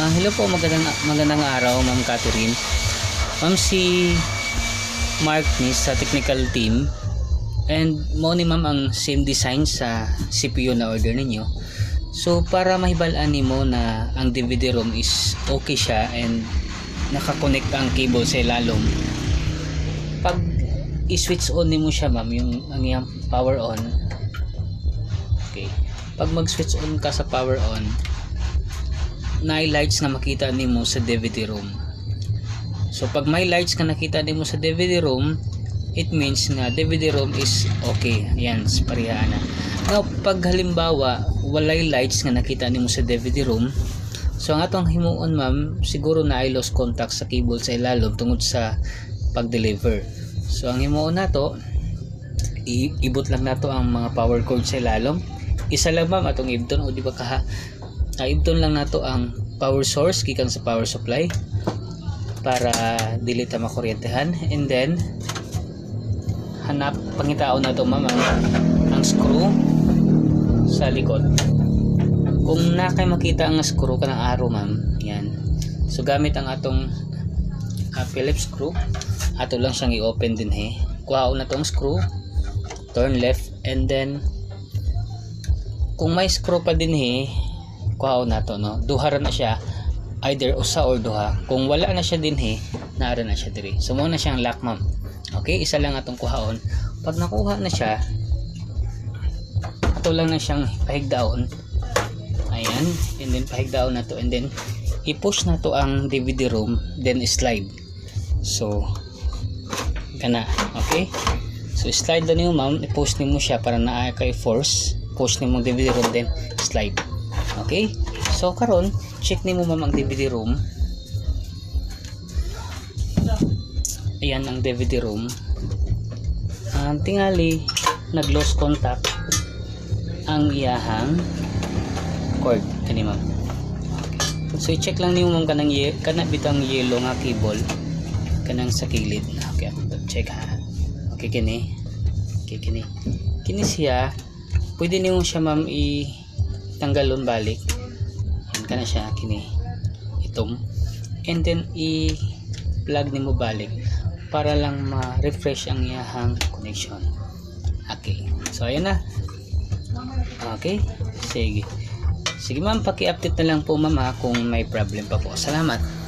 Ah, hello po, magandang, magandang araw, Ma'am Catherine. Ma'am, si Mark ni sa technical team. And mo ni ma'am ang same design sa CPU na order ninyo. So, para mahibalaan nimo na ang DVD ROM is okay siya and nakakonect ang cable sa ilalom. Pag i-switch on nimo siya, ma'am, yung ang iyang power on. Okay. Pag mag-switch on ka sa power on, na lights na makita nimo sa DVD room. So pag may lights ka nakita nimo sa DVD room, it means nga DVD room is okay. Ayan, pareha na. Now, pag halimbawa walay lights nga nakita nimo sa DVD room, so ang atong himuon ma'am, siguro na ay lost contact sa cable sa ilalom tungod sa pag-deliver. So ang himuon nato, ibot lang nato ang mga power cord sa ilalom. Isa lang ma'am atong ibton o di ba kaha Naibton lang nato ang power source gikan sa power supply para dili ta makuryentehan and then hanap pangitao na to ma'am ang, screw sa likod. Kung na kay makita ang screw kanang arrow ma'am yan. So gamit ang atong uh, Phillips screw ato lang siyang i-open din he kuha na tong screw turn left and then kung may screw pa din he kuhaw na to no? Duha na siya either usa or duha. Kung wala na siya din he naara na siya diri. So mo na siyang lock ma'am. Okay isa lang atong kuhaon. Pag nakuha na siya ato lang na siyang pahigdaon. Ayan and then pahigdaon na to and then i-push na to ang DVD room then slide. So kana okay? So slide na niyo ma'am. I-push nimo siya para naa kay force. Push nimo DVD room then slide Okay? So karon, check nimo ma'am ang DVD room. Ayan ang DVD room. Ang tingali nag-lost contact ang iyahang cord kani ma'am. Okay. So i-check lang nimo ma'am kanang kana bitang yellow nga cable kanang sa kilid. Okay, check ha. Okay kini. Okay kini. Kini siya pwede nimo siya ma'am i tanggalon balik. Yan ka na siya kini itom. And then i plug nimo balik para lang ma-refresh ang iyahang connection. Okay. So ayan na. Okay. Sige. Sige ma'am. Paki-update na lang po ma'am ha kung may problem pa po. Salamat